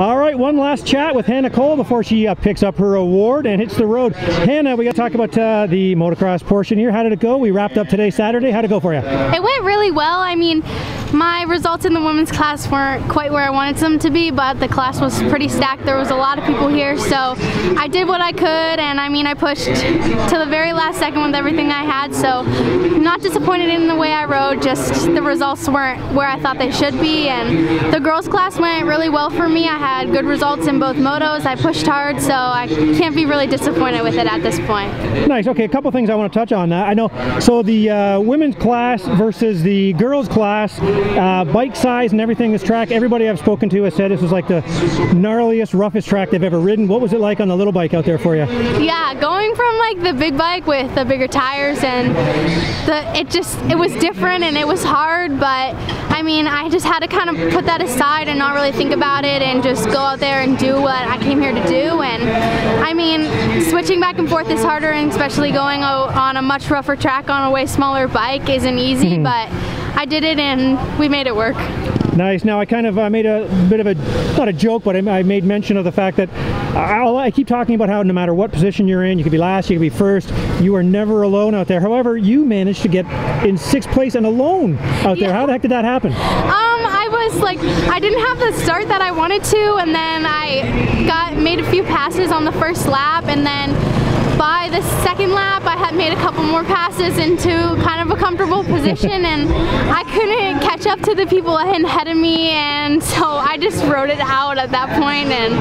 All right, one last chat with Hannah Cole before she uh, picks up her award and hits the road. Hannah, we got to talk about uh, the motocross portion here. How did it go? We wrapped up today, Saturday. How'd it go for you? It went really well. I mean, my results in the women's class weren't quite where I wanted them to be, but the class was pretty stacked. There was a lot of people here, so I did what I could, and I mean, I pushed to the very last second with everything I had, so not disappointed in the way I rode, just the results weren't where I thought they should be, and the girls' class went really well for me. I had good results in both motos. I pushed hard, so I can't be really disappointed with it at this point. Nice. Okay, a couple things I want to touch on. I know, so the uh, women's class versus the girls' class, uh, bike size and everything, this track, everybody I've spoken to has said this was like the gnarliest, roughest track they've ever ridden. What was it like on the little bike out there for you? Yeah, going from like the big bike with the bigger tires and the it just it was different and it was hard, but I mean, I just had to kind of put that aside and not really think about it and just go out there and do what I came here to do. And I mean, switching back and forth is harder, and especially going on a much rougher track on a way smaller bike isn't easy, hmm. but I did it and we made it work. Nice. Now I kind of uh, made a bit of a, not a joke, but I, I made mention of the fact that I'll, i keep talking about how no matter what position you're in, you could be last, you could be first, you are never alone out there. However, you managed to get in sixth place and alone out there. How the heck did that happen? Um, I was like, I didn't have the start that I wanted to, and then I got made a few passes on the first lap, and then by the second lap, I had made a couple more passes into kind of a comfortable position, and I couldn't catch up to the people ahead of me, and so I just rode it out at that point, and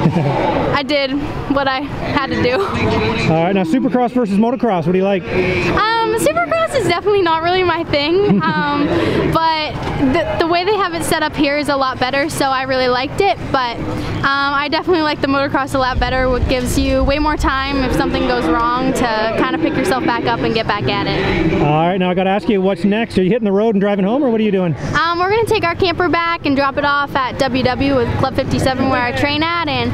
I did what I had to do. All right, now Supercross versus motocross, what do you like? Um, Supercross is definitely not really my thing, um, but the, the, way they have it set up here is a lot better, so I really liked it, but um, I definitely like the motocross a lot better, what gives you way more time if something goes wrong to kind of pick yourself back up and get back at it. All right, now I got to ask you, what's next? Are you hitting the road and driving home, or what are you doing? Um, we're going to take our camper back and drop it off at WW with Club 57 where I train at, and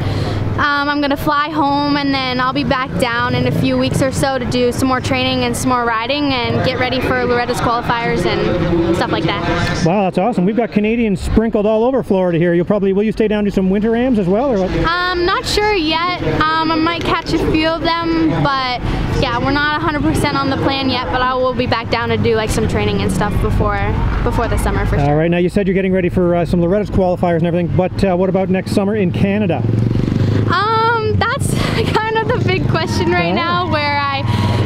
um, I'm gonna fly home and then I'll be back down in a few weeks or so to do some more training and some more riding and get ready for Loretta's qualifiers and stuff like that. Wow, that's awesome. We've got Canadians sprinkled all over Florida here. You'll probably, will you stay down to some winter rams as well or what? Um, not sure yet. Um, I might catch a few of them, but yeah, we're not 100% on the plan yet, but I will be back down to do like some training and stuff before before the summer for sure. All right, now you said you're getting ready for uh, some Loretta's qualifiers and everything, but uh, what about next summer in Canada? Um, that's kind of the big question right now where I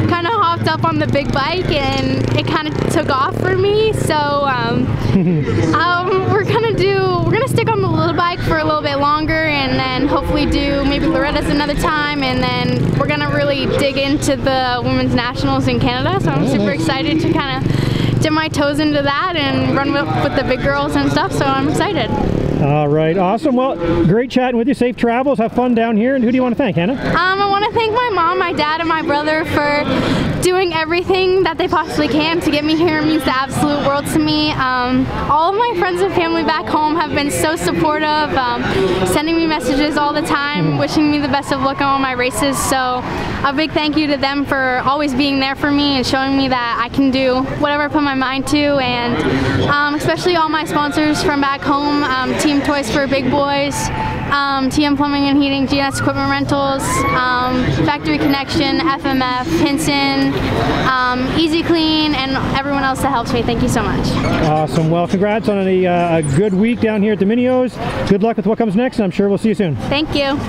kind of hopped up on the big bike and it kind of took off for me. So um, um, we're gonna do, we're gonna stick on the little bike for a little bit longer and then hopefully do maybe Loretta's another time and then we're gonna really dig into the women's nationals in Canada. So I'm super excited to kind of dip my toes into that and run with, with the big girls and stuff. So I'm excited. All right, awesome. Well, great chatting with you. Safe travels. Have fun down here. And who do you want to thank, Hannah? Um, thank my mom, my dad, and my brother for doing everything that they possibly can to get me here. It means the absolute world to me. Um, all of my friends and family back home have been so supportive, um, sending me messages all the time, wishing me the best of luck on all my races. So a big thank you to them for always being there for me and showing me that I can do whatever I put my mind to. And um, especially all my sponsors from back home, um, Team Toys for Big Boys, um, TM Plumbing and Heating, GNS Equipment Rentals, um, Factory Connection, FMF, Hinson, um, Easy Clean, and everyone else that helps me. Thank you so much. Awesome. Well, congrats on a, uh, a good week down here at the Mini O's. Good luck with what comes next, and I'm sure we'll see you soon. Thank you.